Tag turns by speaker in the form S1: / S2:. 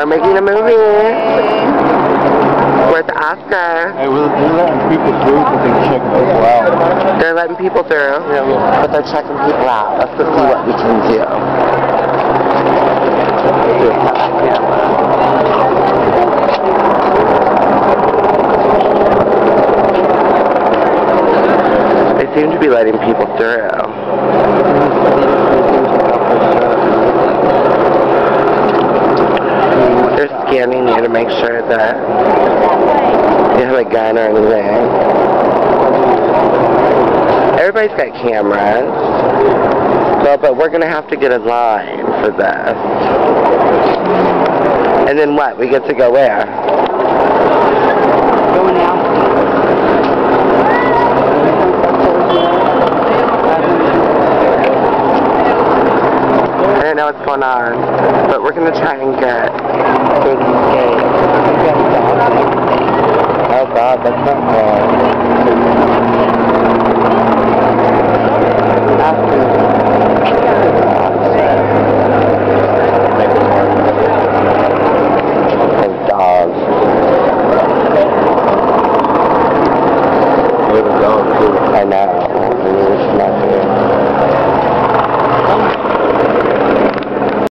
S1: We're
S2: making a movie. We're Oscar. Hey, we're, they're letting people through, but they're checking people out.
S1: They're letting people through.
S2: Yeah, yeah.
S1: But they're checking people out. Let's go see what we can do. They seem to be letting people through. Scanning you to make sure that you have a gun or anything. Everybody's got cameras. Well, but we're going to have to get in line for this. And then what? We get to go where? know what's going on, but we're going to try and get big and gay. Oh god, that's not hard. I know. I mean, it's not there.